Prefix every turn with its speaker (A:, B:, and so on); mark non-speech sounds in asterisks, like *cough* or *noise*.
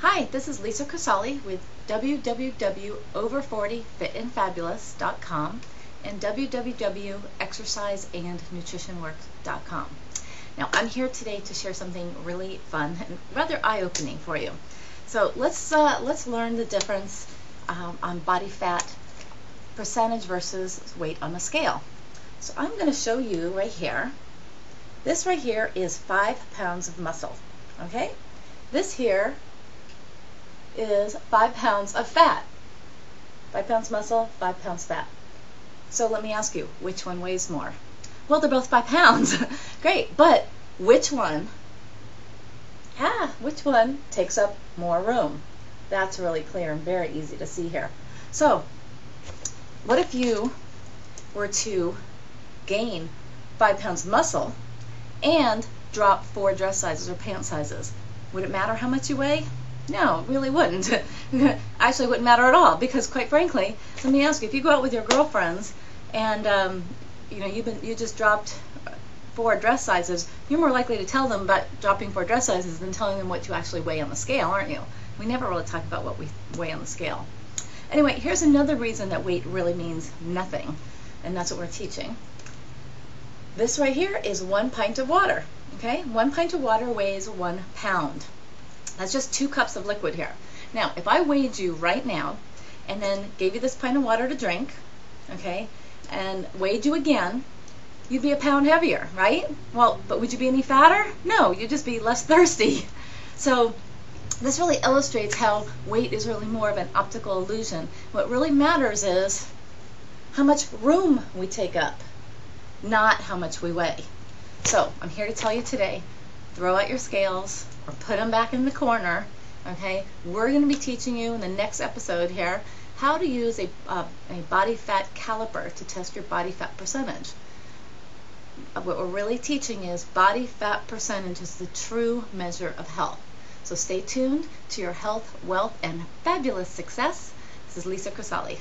A: Hi, this is Lisa Crisalle with www.over40fitandfabulous.com and www.exerciseandnutritionworks.com. Now, I'm here today to share something really fun and rather eye-opening for you. So let's uh, let's learn the difference um, on body fat percentage versus weight on the scale. So I'm going to show you right here. This right here is five pounds of muscle. Okay, this here is five pounds of fat. Five pounds muscle, five pounds fat. So let me ask you, which one weighs more? Well, they're both five pounds. *laughs* Great, but which one, ah, which one takes up more room? That's really clear and very easy to see here. So, what if you were to gain five pounds muscle and drop four dress sizes or pant sizes? Would it matter how much you weigh? No, it really wouldn't. *laughs* Actually, wouldn't matter at all because, quite frankly, let me ask you: if you go out with your girlfriends and um, you know you've been you just dropped four dress sizes, you're more likely to tell them about dropping four dress sizes than telling them what you actually weigh on the scale, aren't you? We never really talk about what we weigh on the scale. Anyway, here's another reason that weight really means nothing, and that's what we're teaching. This right here is one pint of water. Okay, one pint of water weighs one pound. That's just two cups of liquid here. Now, if I weighed you right now and then gave you this pint of water to drink, okay, and weighed you again, you'd be a pound heavier, right? Well, but would you be any fatter? No, you'd just be less thirsty. *laughs* So this really illustrates how weight is really more of an optical illusion. What really matters is how much room we take up, not how much we weigh. So I'm here to tell you today, throw out your scales, or put them back in the corner. Okay, we're going to be teaching you in the next episode here how to use a, uh, a body fat caliper to test your body fat percentage. Uh, what we're really teaching is body fat percentage is the true measure of health. So stay tuned to your health, wealth, and fabulous success. This is Lisa Crisalle.